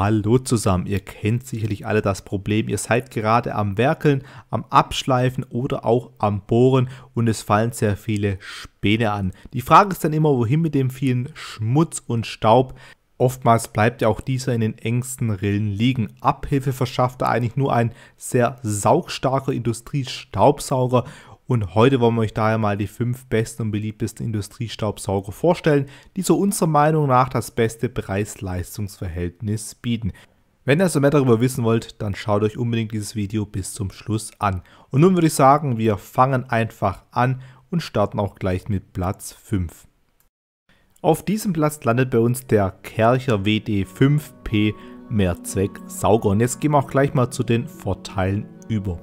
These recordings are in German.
Hallo zusammen, ihr kennt sicherlich alle das Problem, ihr seid gerade am Werkeln, am Abschleifen oder auch am Bohren und es fallen sehr viele Späne an. Die Frage ist dann immer, wohin mit dem vielen Schmutz und Staub? Oftmals bleibt ja auch dieser in den engsten Rillen liegen. Abhilfe verschafft er eigentlich nur ein sehr saugstarker Industriestaubsauger und heute wollen wir euch daher mal die fünf besten und beliebtesten Industriestaubsauger vorstellen, die so unserer Meinung nach das beste Preis-Leistungs-Verhältnis bieten. Wenn ihr also mehr darüber wissen wollt, dann schaut euch unbedingt dieses Video bis zum Schluss an. Und nun würde ich sagen, wir fangen einfach an und starten auch gleich mit Platz 5. Auf diesem Platz landet bei uns der Kercher WD5P Mehrzweck-Sauger. Und jetzt gehen wir auch gleich mal zu den Vorteilen über.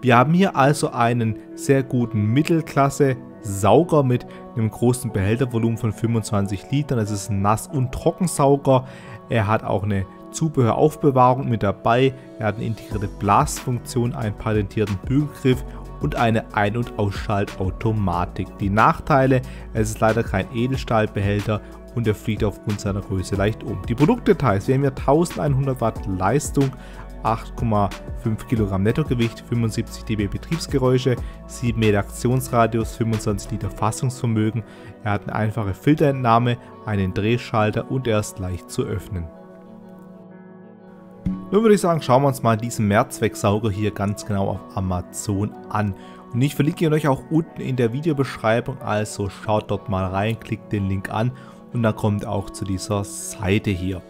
Wir haben hier also einen sehr guten Mittelklasse-Sauger mit einem großen Behältervolumen von 25 Litern. Es ist ein Nass- und Trockensauger. Er hat auch eine Zubehöraufbewahrung mit dabei. Er hat eine integrierte Blasfunktion, einen patentierten Bügelgriff und eine Ein- und Ausschaltautomatik. Die Nachteile, es ist leider kein Edelstahlbehälter und er fliegt aufgrund seiner Größe leicht um. Die Produktdetails, wir haben hier 1100 Watt Leistung, 8,5 Kilogramm Nettogewicht, 75 dB Betriebsgeräusche, 7 Meter Aktionsradius, 25 Liter Fassungsvermögen. Er hat eine einfache Filterentnahme, einen Drehschalter und er ist leicht zu öffnen. Nun würde ich sagen, schauen wir uns mal diesen Mehrzwecksauger hier ganz genau auf Amazon an. Und ich verlinke euch auch unten in der Videobeschreibung, also schaut dort mal rein, klickt den Link an und dann kommt auch zu dieser Seite hier.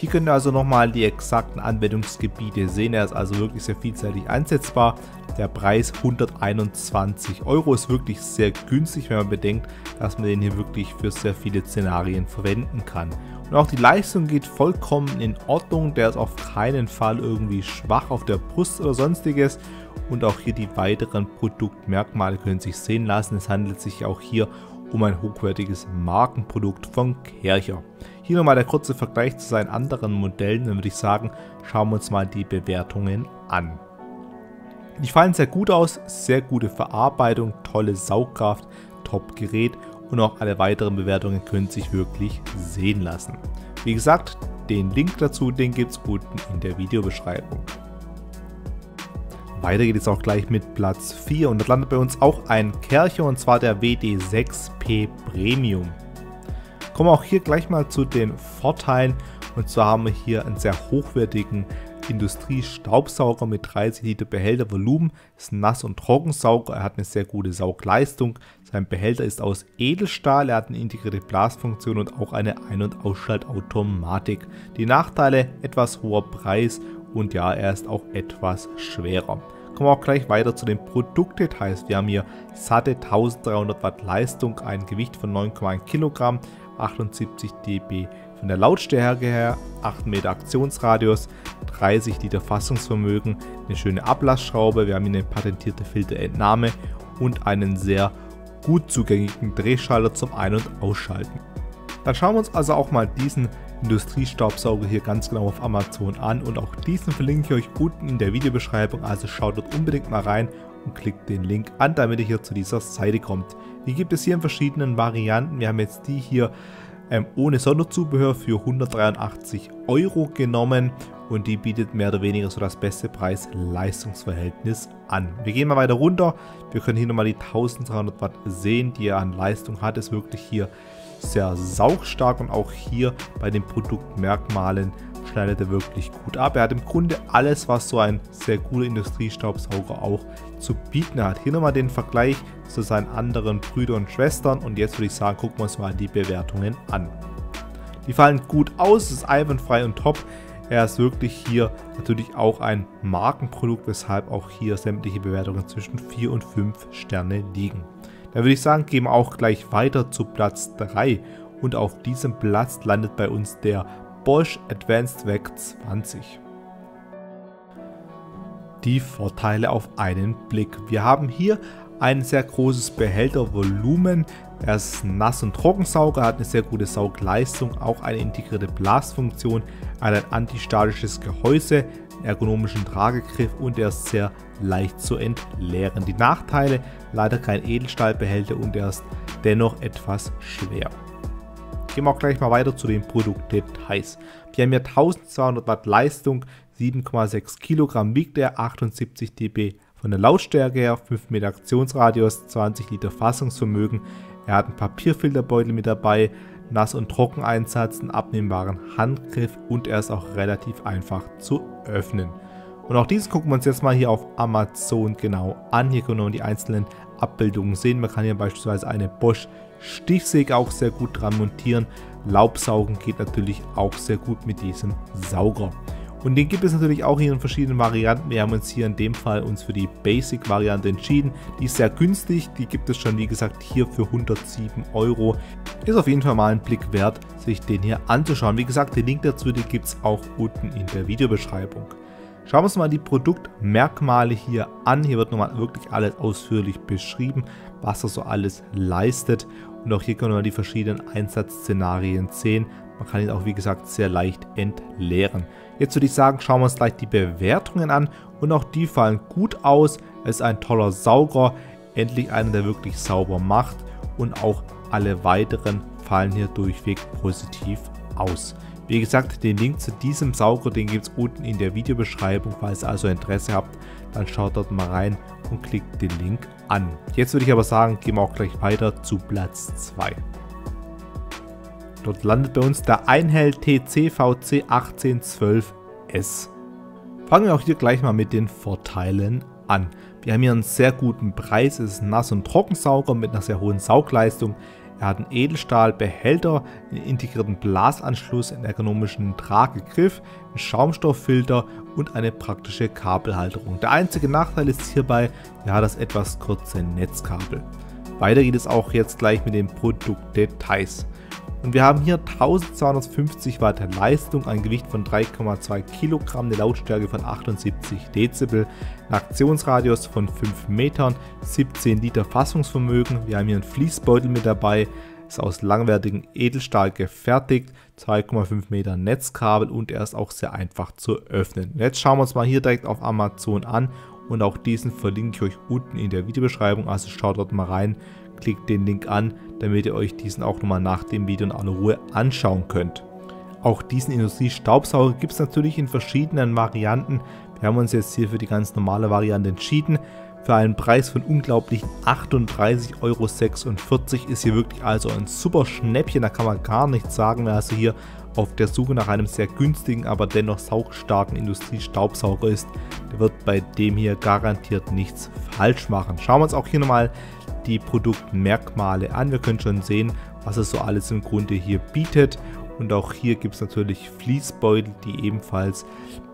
Hier könnt ihr also nochmal die exakten Anwendungsgebiete sehen. Er ist also wirklich sehr vielseitig einsetzbar. Der Preis 121 Euro ist wirklich sehr günstig, wenn man bedenkt, dass man den hier wirklich für sehr viele Szenarien verwenden kann. Und auch die Leistung geht vollkommen in Ordnung. Der ist auf keinen Fall irgendwie schwach auf der Brust oder sonstiges. Und auch hier die weiteren Produktmerkmale können sich sehen lassen. Es handelt sich auch hier um ein hochwertiges Markenprodukt von Kercher. Hier nochmal der kurze Vergleich zu seinen anderen Modellen, dann würde ich sagen, schauen wir uns mal die Bewertungen an. Die fallen sehr gut aus, sehr gute Verarbeitung, tolle Saugkraft, Top-Gerät und auch alle weiteren Bewertungen können sich wirklich sehen lassen. Wie gesagt, den Link dazu, den gibt es unten in der Videobeschreibung. Weiter geht es auch gleich mit Platz 4 und da landet bei uns auch ein Kercher und zwar der WD6P Premium. Kommen wir auch hier gleich mal zu den Vorteilen und zwar haben wir hier einen sehr hochwertigen Industriestaubsauger mit 30 Liter Behältervolumen, ist ein Nass- und Trockensauger, er hat eine sehr gute Saugleistung, sein Behälter ist aus Edelstahl, er hat eine integrierte Blasfunktion und auch eine Ein- und Ausschaltautomatik. Die Nachteile, etwas hoher Preis und ja, er ist auch etwas schwerer. Kommen wir auch gleich weiter zu den Produktdetails. Wir haben hier satte 1300 Watt Leistung, ein Gewicht von 9,1 Kilogramm, 78 dB von der Lautstärke her, 8 Meter Aktionsradius, 30 Liter Fassungsvermögen, eine schöne Ablassschraube, wir haben hier eine patentierte Filterentnahme und einen sehr gut zugänglichen Drehschalter zum Ein- und Ausschalten. Dann schauen wir uns also auch mal diesen Industriestaubsauger hier ganz genau auf Amazon an. Und auch diesen verlinke ich euch unten in der Videobeschreibung, also schaut dort unbedingt mal rein und klickt den Link an, damit ihr hier zu dieser Seite kommt. Die gibt es hier in verschiedenen Varianten, wir haben jetzt die hier ähm, ohne Sonderzubehör für 183 Euro genommen. Und die bietet mehr oder weniger so das beste Preis-Leistungsverhältnis an. Wir gehen mal weiter runter, wir können hier nochmal die 1300 Watt sehen, die er an Leistung hat, ist wirklich hier sehr saugstark und auch hier bei den Produktmerkmalen schneidet er wirklich gut ab. Er hat im Grunde alles, was so ein sehr guter Industriestaubsauger auch zu bieten hat. Hier nochmal den Vergleich zu seinen anderen Brüdern und Schwestern und jetzt würde ich sagen, gucken wir uns mal die Bewertungen an. Die fallen gut aus, ist einwandfrei und top. Er ist wirklich hier natürlich auch ein Markenprodukt, weshalb auch hier sämtliche Bewertungen zwischen 4 und 5 Sterne liegen. Dann würde ich sagen, gehen wir auch gleich weiter zu Platz 3 und auf diesem Platz landet bei uns der Bosch Advanced VEC 20. Die Vorteile auf einen Blick. Wir haben hier ein sehr großes Behältervolumen. Er ist Nass- und Trockensauger, hat eine sehr gute Saugleistung, auch eine integrierte Blasfunktion, ein antistatisches Gehäuse, ergonomischen Tragegriff und er ist sehr leicht zu entleeren. Die Nachteile, leider kein Edelstahlbehälter und er ist dennoch etwas schwer. Gehen wir auch gleich mal weiter zu den Produktdetails. Wir haben hier 1200 Watt Leistung, 7,6 Kilogramm wiegt er, 78 dB von der Lautstärke her, 5 Meter Aktionsradius, 20 Liter Fassungsvermögen. Er hat einen Papierfilterbeutel mit dabei, Nass- und Trockeneinsatz, einen abnehmbaren Handgriff und er ist auch relativ einfach zu öffnen. Und auch diesen gucken wir uns jetzt mal hier auf Amazon genau an. Hier können wir die einzelnen Abbildungen sehen. Man kann hier beispielsweise eine Bosch Stichsäge auch sehr gut dran montieren. Laubsaugen geht natürlich auch sehr gut mit diesem Sauger. Und den gibt es natürlich auch hier in verschiedenen Varianten. Wir haben uns hier in dem Fall uns für die Basic-Variante entschieden. Die ist sehr günstig, die gibt es schon wie gesagt hier für 107 Euro. Ist auf jeden Fall mal ein Blick wert, sich den hier anzuschauen. Wie gesagt, den Link dazu gibt es auch unten in der Videobeschreibung. Schauen wir uns mal die Produktmerkmale hier an. Hier wird nochmal wirklich alles ausführlich beschrieben, was er so alles leistet. Und auch hier können wir die verschiedenen Einsatzszenarien sehen. Man kann ihn auch wie gesagt sehr leicht entleeren. Jetzt würde ich sagen, schauen wir uns gleich die Bewertungen an und auch die fallen gut aus. Es ist ein toller Sauger, endlich einer, der wirklich sauber macht und auch alle weiteren fallen hier durchweg positiv aus. Wie gesagt, den Link zu diesem Sauger, den gibt es unten in der Videobeschreibung. Falls ihr also Interesse habt, dann schaut dort mal rein und klickt den Link an. Jetzt würde ich aber sagen, gehen wir auch gleich weiter zu Platz 2. Dort landet bei uns der Einhell TCVC 1812S. Fangen wir auch hier gleich mal mit den Vorteilen an. Wir haben hier einen sehr guten Preis, es ist ein Nass- und Trockensauger mit einer sehr hohen Saugleistung. Er hat einen Edelstahlbehälter, einen integrierten Blasanschluss, einen ergonomischen Tragegriff, einen Schaumstofffilter und eine praktische Kabelhalterung. Der einzige Nachteil ist hierbei ja das etwas kurze Netzkabel. Weiter geht es auch jetzt gleich mit den Produktdetails. Und wir haben hier 1250 Watt Leistung, ein Gewicht von 3,2 Kilogramm, eine Lautstärke von 78 Dezibel, ein Aktionsradius von 5 Metern, 17 Liter Fassungsvermögen. Wir haben hier einen Fließbeutel mit dabei, ist aus langwertigem Edelstahl gefertigt, 2,5 Meter Netzkabel und er ist auch sehr einfach zu öffnen. Jetzt schauen wir uns mal hier direkt auf Amazon an und auch diesen verlinke ich euch unten in der Videobeschreibung, also schaut dort mal rein klickt den Link an, damit ihr euch diesen auch nochmal nach dem Video in aller Ruhe anschauen könnt. Auch diesen Industriestaubsauger gibt es natürlich in verschiedenen Varianten. Wir haben uns jetzt hier für die ganz normale Variante entschieden. Für einen Preis von unglaublich 38,46 Euro ist hier wirklich also ein super Schnäppchen, da kann man gar nichts sagen. Wer also hier auf der Suche nach einem sehr günstigen, aber dennoch saugstarken Industriestaubsauger ist, der wird bei dem hier garantiert nichts falsch machen. Schauen wir uns auch hier nochmal die Produktmerkmale an. Wir können schon sehen, was es so alles im Grunde hier bietet. Und auch hier gibt es natürlich Fließbeutel, die ebenfalls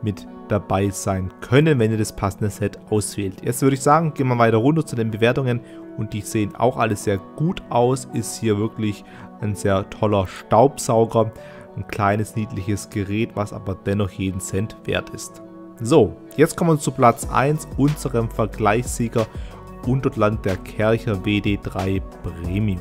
mit dabei sein können, wenn ihr das passende Set auswählt. Jetzt würde ich sagen, gehen wir weiter runter zu den Bewertungen und die sehen auch alle sehr gut aus. Ist hier wirklich ein sehr toller Staubsauger. Ein kleines, niedliches Gerät, was aber dennoch jeden Cent wert ist. So, jetzt kommen wir zu Platz 1, unserem Vergleichssieger landet der Kercher WD3 Premium.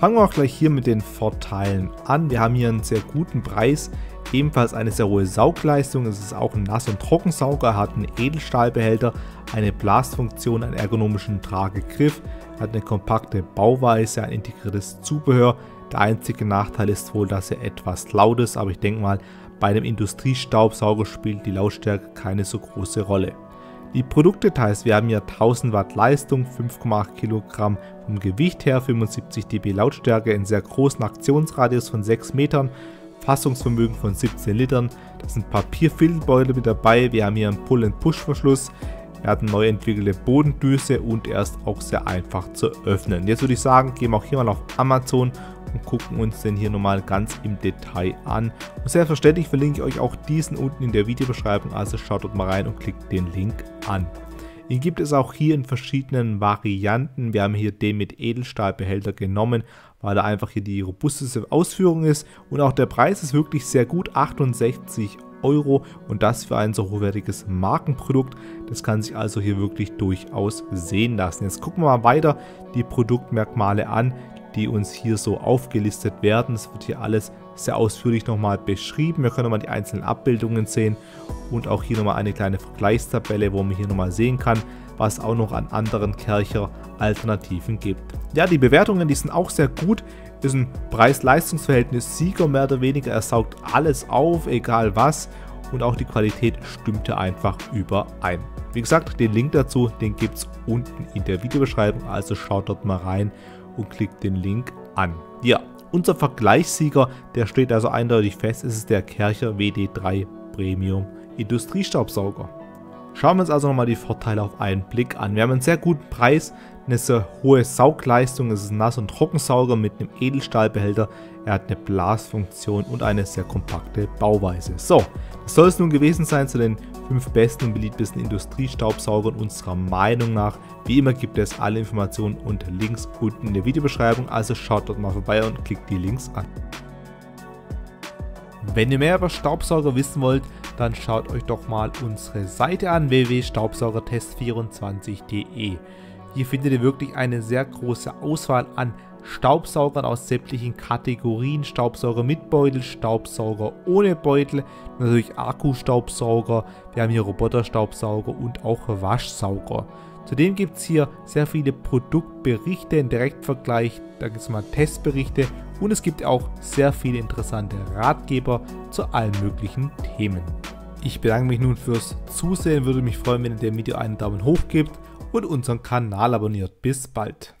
Fangen wir auch gleich hier mit den Vorteilen an. Wir haben hier einen sehr guten Preis, ebenfalls eine sehr hohe Saugleistung. Es ist auch ein Nass- und Trockensauger, hat einen Edelstahlbehälter, eine Blastfunktion, einen ergonomischen Tragegriff, hat eine kompakte Bauweise, ein integriertes Zubehör. Der einzige Nachteil ist wohl, dass er etwas laut ist, aber ich denke mal, bei einem Industriestaubsauger spielt die Lautstärke keine so große Rolle. Die Produktdetails, wir haben hier 1000 Watt Leistung, 5,8 Kilogramm vom Gewicht her, 75 dB Lautstärke, einen sehr großen Aktionsradius von 6 Metern, Fassungsvermögen von 17 Litern, da sind Papierfilterbeutel mit dabei, wir haben hier einen Pull-and-Push-Verschluss, er hat eine neu entwickelte Bodendüse und er ist auch sehr einfach zu öffnen. Jetzt würde ich sagen, gehen wir auch hier mal auf Amazon und gucken uns den hier nochmal ganz im Detail an. Und selbstverständlich verlinke ich euch auch diesen unten in der Videobeschreibung, also schaut dort mal rein und klickt den Link an. Den gibt es auch hier in verschiedenen Varianten. Wir haben hier den mit Edelstahlbehälter genommen, weil er einfach hier die robusteste Ausführung ist. Und auch der Preis ist wirklich sehr gut, 68 Euro und das für ein so hochwertiges Markenprodukt. Das kann sich also hier wirklich durchaus sehen lassen. Jetzt gucken wir mal weiter die Produktmerkmale an die uns hier so aufgelistet werden. Es wird hier alles sehr ausführlich nochmal beschrieben. Wir können nochmal die einzelnen Abbildungen sehen und auch hier nochmal eine kleine Vergleichstabelle, wo man hier nochmal sehen kann, was auch noch an anderen Kercher Alternativen gibt. Ja, die Bewertungen, die sind auch sehr gut. Ist ein Preis-Leistungs-Verhältnis Sieger mehr oder weniger. Er saugt alles auf, egal was. Und auch die Qualität stimmte einfach überein. Wie gesagt, den Link dazu, den gibt es unten in der Videobeschreibung. Also schaut dort mal rein und klickt den Link an. Ja, unser Vergleichssieger, der steht also eindeutig fest, es ist der Kercher WD3 Premium Industriestaubsauger. Schauen wir uns also nochmal die Vorteile auf einen Blick an. Wir haben einen sehr guten Preis, eine sehr hohe Saugleistung, es ist ein Nass- und Trockensauger mit einem Edelstahlbehälter, er hat eine Blasfunktion und eine sehr kompakte Bauweise. So, das soll es nun gewesen sein zu den 5 besten und beliebtesten Industriestaubsaugern unserer Meinung nach. Wie immer gibt es alle Informationen und Links unten in der Videobeschreibung, also schaut dort mal vorbei und klickt die Links an. Wenn ihr mehr über Staubsauger wissen wollt, dann schaut euch doch mal unsere Seite an www.staubsaugertest24.de. Hier findet ihr wirklich eine sehr große Auswahl an Staubsaugern aus sämtlichen Kategorien. Staubsauger mit Beutel, Staubsauger ohne Beutel, natürlich Akkustaubsauger, wir haben hier Roboterstaubsauger und auch Waschsauger. Zudem gibt es hier sehr viele Produktberichte im Direktvergleich, da gibt es mal Testberichte und es gibt auch sehr viele interessante Ratgeber zu allen möglichen Themen. Ich bedanke mich nun fürs Zusehen, würde mich freuen, wenn ihr dem Video einen Daumen hoch gebt und unseren Kanal abonniert. Bis bald.